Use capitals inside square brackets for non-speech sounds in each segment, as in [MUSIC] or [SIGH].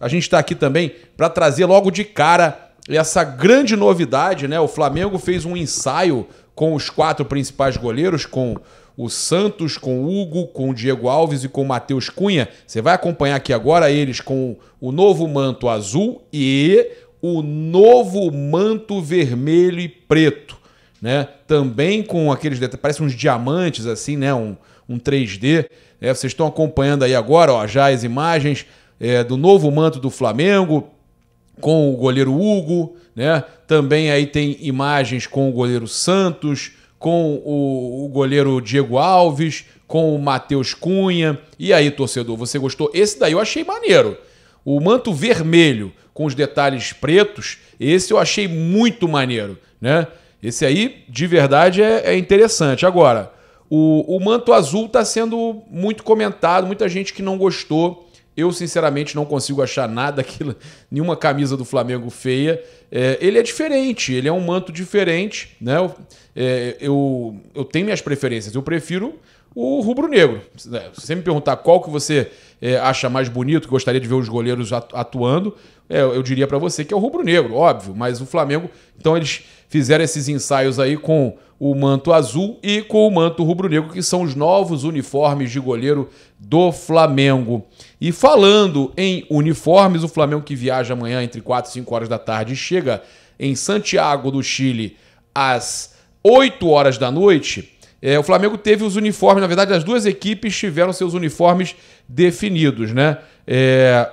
a gente está aqui também para trazer logo de cara essa grande novidade, né? O Flamengo fez um ensaio com os quatro principais goleiros, com o Santos, com o Hugo, com o Diego Alves e com o Matheus Cunha. Você vai acompanhar aqui agora eles com o novo manto azul e o novo manto vermelho e preto, né? Também com aqueles detalhes, parece uns diamantes assim, né? Um, um 3D. É, vocês estão acompanhando aí agora, ó, já as imagens é, do novo manto do Flamengo com o goleiro Hugo, né? Também aí tem imagens com o goleiro Santos, com o, o goleiro Diego Alves, com o Matheus Cunha. E aí, torcedor, você gostou? Esse daí eu achei maneiro. O manto vermelho com os detalhes pretos, esse eu achei muito maneiro, né? Esse aí, de verdade, é, é interessante. Agora, o, o manto azul está sendo muito comentado, muita gente que não gostou. Eu, sinceramente, não consigo achar nada, aquilo, [LAUGHS] nenhuma camisa do Flamengo feia. É, ele é diferente, ele é um manto diferente. Né? É, eu, eu tenho minhas preferências. Eu prefiro o rubro-negro. Se você me perguntar qual que você é, acha mais bonito, que gostaria de ver os goleiros atuando, é, eu diria para você que é o rubro-negro, óbvio. Mas o Flamengo, então eles fizeram esses ensaios aí com o manto azul e com o manto rubro-negro, que são os novos uniformes de goleiro do Flamengo. E falando em uniformes, o Flamengo que viaja amanhã entre 4 e 5 horas da tarde chega em Santiago do Chile às 8 horas da noite. É, o Flamengo teve os uniformes, na verdade, as duas equipes tiveram seus uniformes definidos, né? É,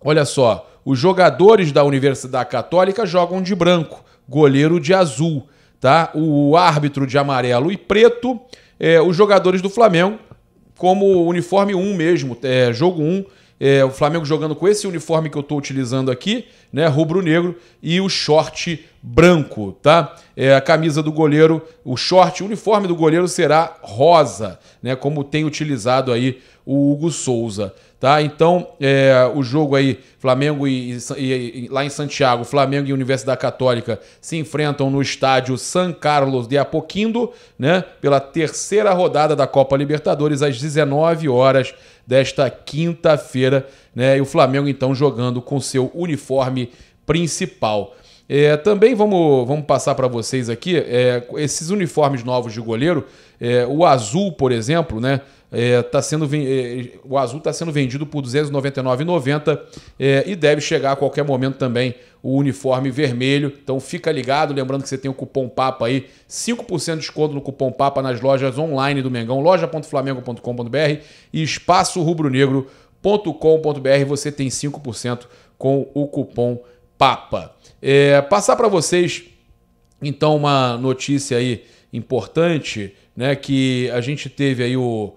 olha só, os jogadores da Universidade Católica jogam de branco, goleiro de azul tá? O árbitro de amarelo e preto, é, os jogadores do Flamengo, como uniforme 1 mesmo, é, jogo 1. É, o Flamengo jogando com esse uniforme que eu estou utilizando aqui, né, rubro-negro, e o short branco, tá? É, a camisa do goleiro, o short, o uniforme do goleiro será rosa, né, como tem utilizado aí o Hugo Souza. Tá? Então, é, o jogo aí, Flamengo e, e, e, lá em Santiago, Flamengo e Universidade Católica se enfrentam no estádio San Carlos de Apoquindo, né? Pela terceira rodada da Copa Libertadores, às 19 horas desta quinta-feira, né? E o Flamengo, então, jogando com seu uniforme principal. É, também vamos, vamos passar para vocês aqui é, esses uniformes novos de goleiro. É, o azul, por exemplo, né? É, tá sendo, é, o azul está sendo vendido por R$ 299,90 é, e deve chegar a qualquer momento também o uniforme vermelho. Então fica ligado, lembrando que você tem o cupom PAPA aí, 5% de desconto no cupom PAPA nas lojas online do Mengão, loja.flamengo.com.br e espaço rubro-negro.com.br. Você tem 5% com o cupom PAPA. É, passar para vocês, então, uma notícia aí importante, né, que a gente teve aí o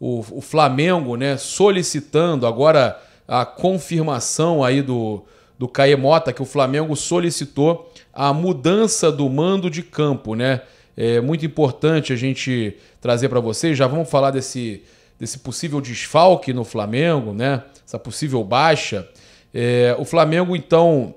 o, o Flamengo né, solicitando agora a confirmação aí do, do Caemota, que o Flamengo solicitou a mudança do mando de campo. Né? É muito importante a gente trazer para vocês, já vamos falar desse, desse possível desfalque no Flamengo, né? essa possível baixa. É, o Flamengo, então,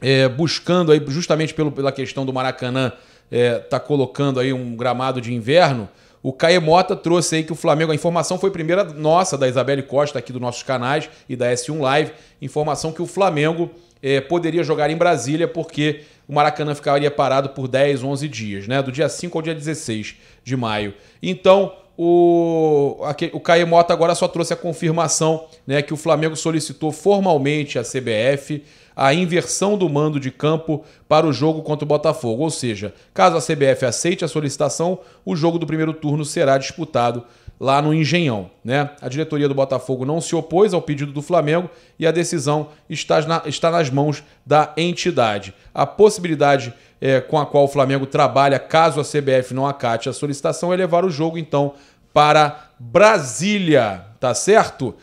é, buscando aí, justamente pelo, pela questão do Maracanã, está é, colocando aí um gramado de inverno. O Caemota trouxe aí que o Flamengo, a informação foi primeira nossa, da Isabelle Costa, aqui dos nossos canais e da S1 Live, informação que o Flamengo eh, poderia jogar em Brasília porque o Maracanã ficaria parado por 10, 11 dias, né? Do dia 5 ao dia 16 de maio. Então, o, o Caemota agora só trouxe a confirmação né, que o Flamengo solicitou formalmente à CBF a inversão do mando de campo para o jogo contra o Botafogo. Ou seja, caso a CBF aceite a solicitação, o jogo do primeiro turno será disputado lá no Engenhão. Né? A diretoria do Botafogo não se opôs ao pedido do Flamengo e a decisão está, na, está nas mãos da entidade. A possibilidade é, com a qual o Flamengo trabalha, caso a CBF não acate a solicitação, é levar o jogo, então, para Brasília. Tá certo?